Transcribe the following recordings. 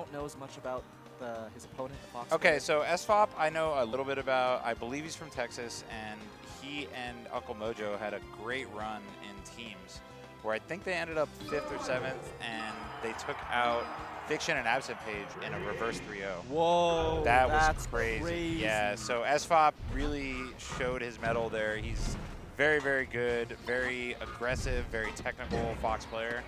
don't know as much about the, his opponent, the Fox. Okay, player. so SFOP, I know a little bit about. I believe he's from Texas, and he and Uncle Mojo had a great run in teams where I think they ended up fifth or seventh, and they took out Fiction and Absent Page in a reverse 3 0. Whoa, That was crazy. crazy. Yeah, so SFOP really showed his mettle there. He's very, very good, very aggressive, very technical Fox player.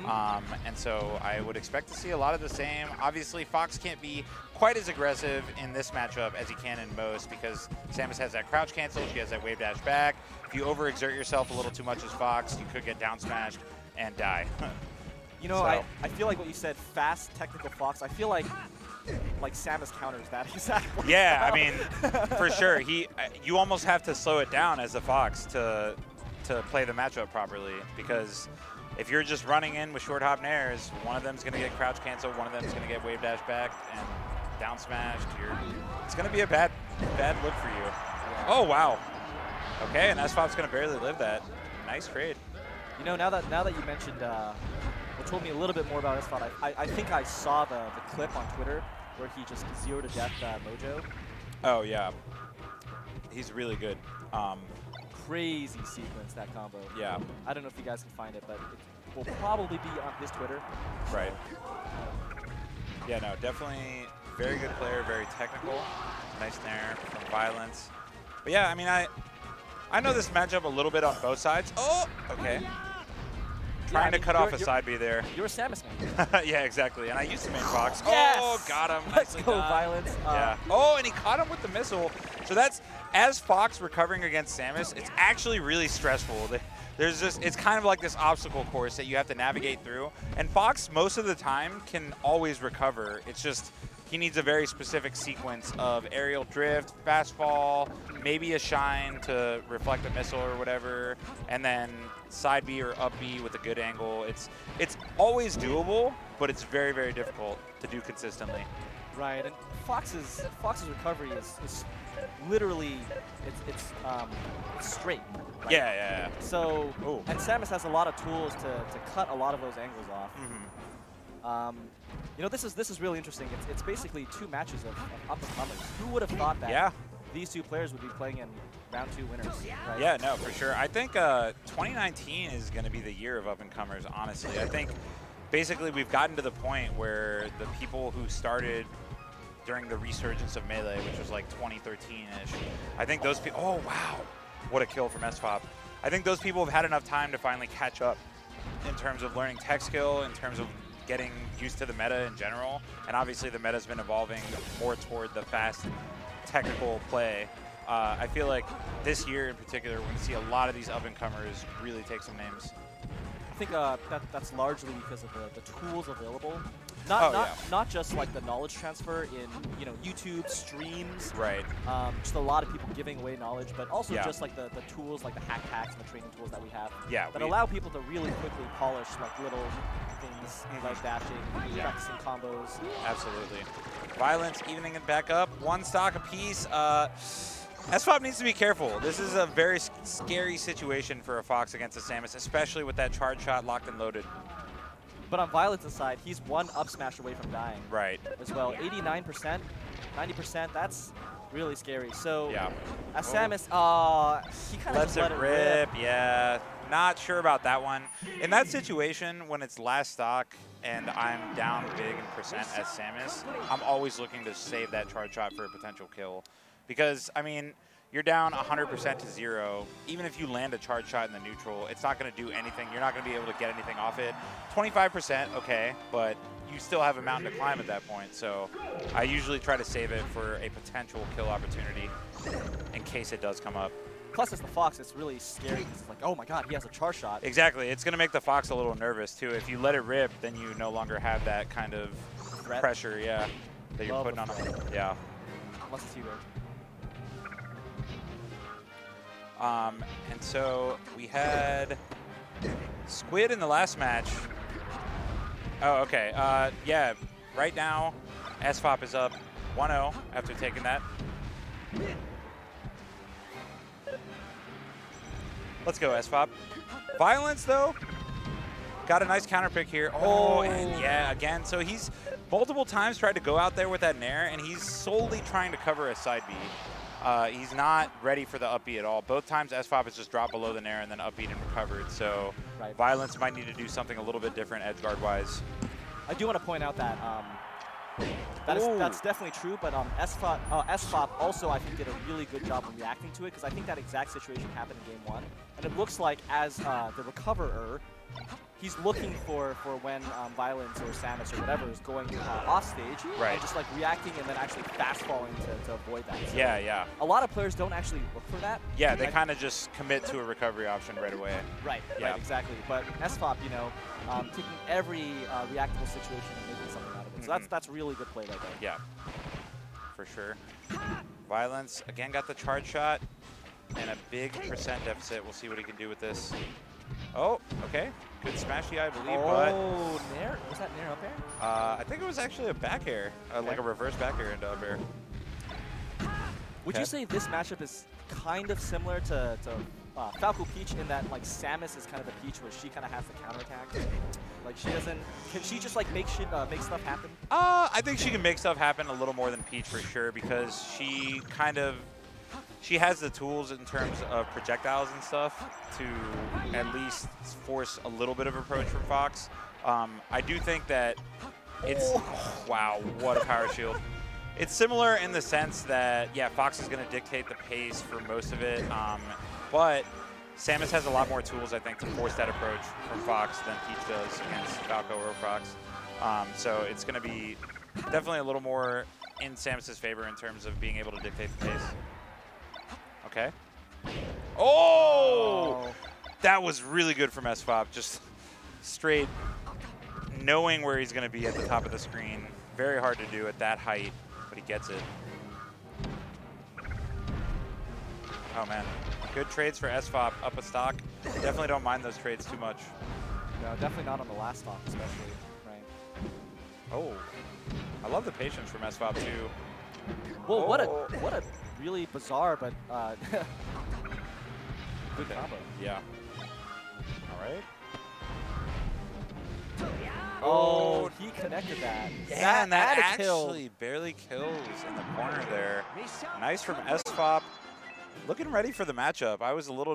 Mhm. Um, and so I would expect to see a lot of the same. Obviously, Fox can't be quite as aggressive in this matchup as he can in most because Samus has that crouch cancel, she has that wave dash back. If you overexert yourself a little too much as Fox, you could get down smashed and die. You know, So- I, I feel like what you said, fast technical Fox. I feel like like Samus counters that exactly. yeah, I mean, for sure. He, uh, you almost have to slow it down as a Fox to to play the matchup properly because if you're just running in with short hop nairs, one of them's gonna get crouch cancel, one of them's gonna get wave dash back and down smashed. You're, it's gonna be a bad bad look for you. Oh wow. Okay, and SFOP's gonna barely live that. Nice trade. You know, now that now that you mentioned, uh, told me a little bit more about SFOP, I, I, I think I saw the, the clip on Twitter where he just zero to death uh, Mojo. Oh yeah. He's really good. Um, Crazy sequence that combo. yeah, I don't know if you guys can find it, but it will probably be on his Twitter. right. Yeah, no, definitely very good player, very technical. Nice nair from Violence. But yeah, I mean, I I know this matchup a little bit on both sides. Oh, okay. Trying I to mean, cut off a side B there. You're a Samus man. yeah, exactly. And I used to main Fox. Yes! Oh, got him. Let's Nicely go, done. Violence. Uh, Yeah. Oh, and he caught him with the missile. So that's as Fox recovering against Samus. It's actually really stressful. There's just it's kind of like this obstacle course that you have to navigate through. And Fox most of the time can always recover. It's just he needs a very specific sequence of aerial drift, fast fall, maybe a shine to reflect a missile or whatever, and then side B or up B with a good angle. It's it's always doable, but it's very very difficult to do consistently. Right, and Fox's Fox's recovery is, is literally it's it's um straight. right? Yeah, yeah, yeah. So Ooh. and Samus has a lot of tools to, to cut a lot of those angles off. Mhm. Um, you know, this is this is really interesting. It's, it's basically two matches of, of up and comers. Who would have thought that Yeah, these two players would be playing in round two winners? Right? yeah, no, for sure. I think uh, 2019 is going to be the year of up and comers. Honestly, I think basically we've gotten to the point where the people who started during the resurgence of melee, which was like 2013ish, I think those people. Oh wow, what a kill from SFOP. I think those people have had enough time to finally catch up in terms of learning tech skill, in terms of getting used to the meta in general, and obviously the meta's been evolving more toward the fast technical play. Uh, I feel like this year in particular, we're going to see a lot of these up-and-comers really take some names. I think uh, that that's largely because of the, the tools available. Not Oh, not yeah. not just like the knowledge transfer in you know YouTube streams. Right. Um, just a lot of people giving away knowledge, but also Yeah. just like the, the tools, like the hack packs and the training tools that we have Yeah. that we- allow people to really quickly polish like little things Mhm. like dashing, Yeah. practicing combos. Absolutely. Violence evening it back up. One stock apiece. Uh, SFOP needs to be careful. This is a very scary situation for a Fox against a Samus, especially with that charge shot locked and loaded. But on Violet's side, he's one up smash away from dying Right. as well. 89%, 90%, that's really scary. So Yeah. as Oh. Samus, uh, he kind of Lets just it let it rip. Yeah. Not sure about that one. In that situation, when it's last stock and I'm down big in percent as Samus, I'm always looking to save that charge shot for a potential kill. Because, I mean, you're down 100% to zero. Even if you land a charge shot in the neutral, it's not going to do anything. You're not going to be able to get anything off it. 25%, okay, but you still have a mountain to climb at that point. So I usually try to save it for a potential kill opportunity in case it does come up. Plus, it's the Fox, it's really scary. It's like, oh my god, he has a charge shot. Exactly. It's going to make the Fox a little nervous, too. If you let it rip, then you no longer have that kind of Threat. pressure, yeah, that you're putting on threat. Yeah. Unless it's you. Um, and so we had Squid in the last match. Oh, okay. Uh, yeah, right now, SFOP is up 1-0 after taking that. Let's go, SFOP. Violence, though, got a nice counter pick here. Oh, and yeah, again. So he's multiple times tried to go out there with that nair, and he's solely trying to cover a side B. Uh, he's not ready for the up at all. Both times S5 has just dropped below the nair and then up and recovered. So Right. Violence might need to do something a little bit different edge guard wise. I do want to point out that um, that is, Ooh. that's definitely true, but um, SFOP, uh, SFOP also, I think, did a really good job of reacting to it, because I think that exact situation happened in game one. And it looks like as uh, the recoverer, he's looking for, for when um, Violence or Samus or whatever is going uh, off stage, Right. and just like reacting and then actually fast falling to, to avoid that. So Yeah, yeah. A lot of players don't actually look for that. Yeah, they kind of just commit to a recovery option right away. Right, Yeah. right, exactly. But SFOP, you know, um, taking every uh, reactable situation and making something out of it. So that's that's really good play right there. Yeah, for sure. Violence, again, got the charge shot and a big percent deficit. We'll see what he can do with this. Oh, okay. Good smashy, I believe, but Oh, Nair? Was that Nair up there? uh, I think it was actually a back air, uh, like a reverse back air into up air. Would Okay. you say this matchup is kind of similar to, to uh, Falco Peach in that like Samus is kind of the Peach where she kind of has the counterattack? Like she doesn't, can she just like make shit, uh, make stuff happen? Uh, I think she can make stuff happen a little more than Peach for sure because she kind of she has the tools in terms of projectiles and stuff to at least force a little bit of approach from Fox. Um, I do think that it's wow, what a power shield. It's similar in the sense that yeah, Fox is going to dictate the pace for most of it, um, but Samus has a lot more tools I think to force that approach from Fox than Peach does against Falco or Fox. Um, so it's going to be definitely a little more in Samus's favor in terms of being able to dictate the pace. Okay. Oh! That was really good from SFOP. Just straight knowing where he's going to be at the top of the screen. Very hard to do at that height, but he gets it. Oh, man. Good trades for SFOP. Up a stock. Definitely don't mind those trades too much. No, definitely not on the last stock, especially. Right. Oh. I love the patience from SFOP, too. Well, what a Oh. what a really bizarre but uh, good combo. Yeah. All right. Oh, he connected that. Yeah, and that had a kill. actually barely kills in the corner there. Nice from SFOP. Looking ready for the matchup. I was a little